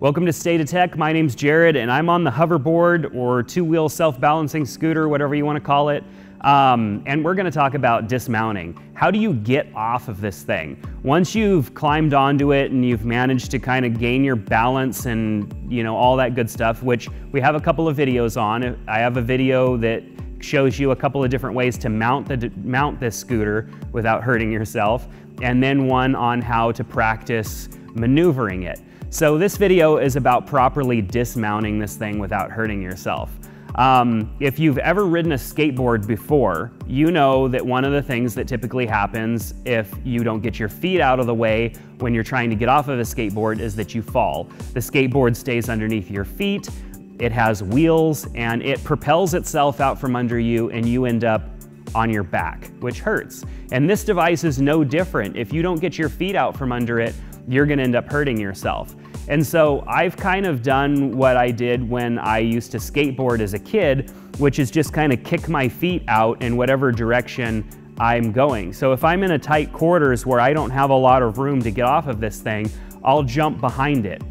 Welcome to State of Tech. My name's Jerad, and I'm on the hoverboard or two-wheel self-balancing scooter, whatever you want to call it. Um, and we're going to talk about dismounting. How do you get off of this thing? Once you've climbed onto it and you've managed to kind of gain your balance and you know all that good stuff, which we have a couple of videos on. I have a video that shows you a couple of different ways to mount the mount this scooter without hurting yourself, and then one on how to practice maneuvering it. So this video is about properly dismounting this thing without hurting yourself. Um, if you've ever ridden a skateboard before, you know that one of the things that typically happens if you don't get your feet out of the way when you're trying to get off of a skateboard is that you fall. The skateboard stays underneath your feet, it has wheels, and it propels itself out from under you and you end up on your back, which hurts. And this device is no different. If you don't get your feet out from under it, you're gonna end up hurting yourself. And so I've kind of done what I did when I used to skateboard as a kid, which is just kind of kick my feet out in whatever direction I'm going. So if I'm in a tight quarters where I don't have a lot of room to get off of this thing, I'll jump behind it.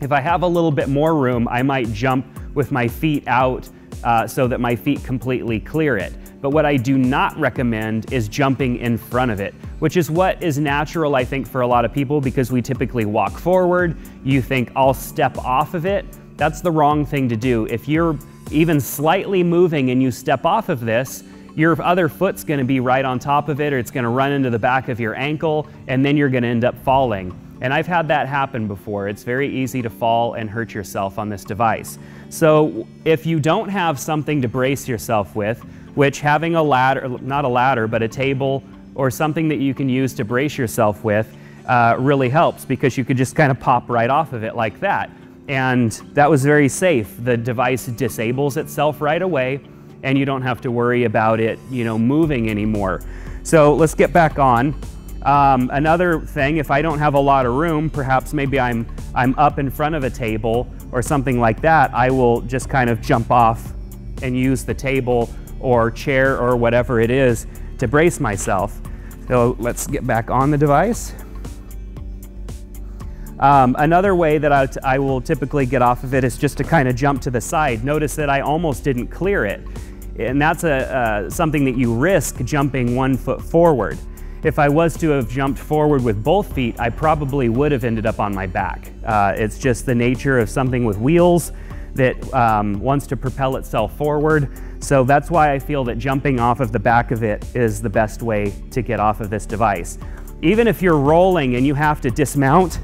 If I have a little bit more room, I might jump with my feet out uh, so that my feet completely clear it. But what I do not recommend is jumping in front of it, which is what is natural, I think, for a lot of people because we typically walk forward. You think, I'll step off of it. That's the wrong thing to do. If you're even slightly moving and you step off of this, your other foot's gonna be right on top of it or it's gonna run into the back of your ankle and then you're gonna end up falling. And I've had that happen before. It's very easy to fall and hurt yourself on this device. So if you don't have something to brace yourself with, which having a ladder, not a ladder, but a table or something that you can use to brace yourself with uh, really helps because you could just kind of pop right off of it like that. And that was very safe. The device disables itself right away and you don't have to worry about it, you know, moving anymore. So let's get back on. Um, another thing, if I don't have a lot of room, perhaps maybe I'm, I'm up in front of a table or something like that, I will just kind of jump off and use the table or chair or whatever it is to brace myself. So let's get back on the device. Um, another way that I, I will typically get off of it is just to kind of jump to the side. Notice that I almost didn't clear it. And that's a, uh, something that you risk jumping one foot forward. If I was to have jumped forward with both feet, I probably would have ended up on my back. Uh, it's just the nature of something with wheels that um, wants to propel itself forward. So that's why I feel that jumping off of the back of it is the best way to get off of this device. Even if you're rolling and you have to dismount,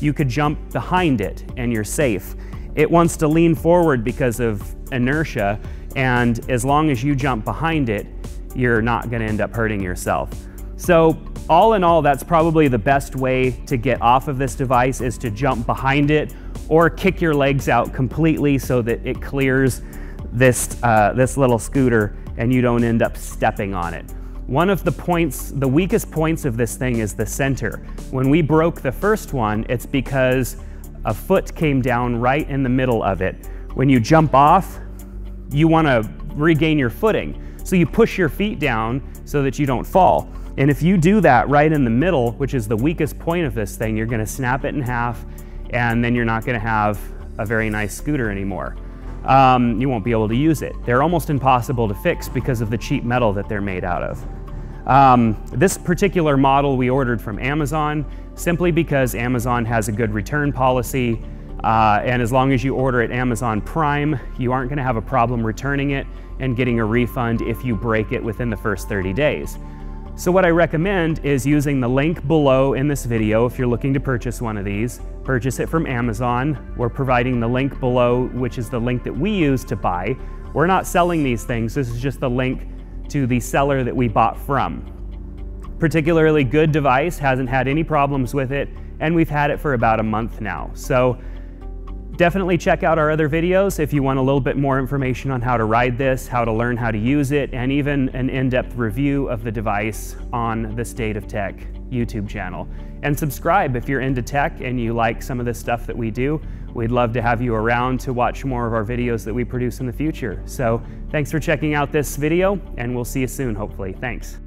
you could jump behind it and you're safe. It wants to lean forward because of inertia, and as long as you jump behind it, you're not gonna end up hurting yourself. So all in all, that's probably the best way to get off of this device is to jump behind it or kick your legs out completely so that it clears this, uh, this little scooter and you don't end up stepping on it. One of the points, the weakest points of this thing is the center. When we broke the first one, it's because a foot came down right in the middle of it. When you jump off, you wanna regain your footing. So you push your feet down so that you don't fall. And if you do that right in the middle, which is the weakest point of this thing, you're gonna snap it in half and then you're not gonna have a very nice scooter anymore. Um, you won't be able to use it. They're almost impossible to fix because of the cheap metal that they're made out of. Um, this particular model we ordered from Amazon simply because Amazon has a good return policy uh, and as long as you order at Amazon Prime, you aren't gonna have a problem returning it and getting a refund if you break it within the first 30 days. So what I recommend is using the link below in this video if you're looking to purchase one of these. Purchase it from Amazon. We're providing the link below, which is the link that we use to buy. We're not selling these things. This is just the link to the seller that we bought from. Particularly good device, hasn't had any problems with it, and we've had it for about a month now. So Definitely check out our other videos if you want a little bit more information on how to ride this, how to learn how to use it, and even an in-depth review of the device on the State of Tech YouTube channel. And subscribe if you're into tech and you like some of the stuff that we do. We'd love to have you around to watch more of our videos that we produce in the future. So thanks for checking out this video, and we'll see you soon, hopefully. Thanks.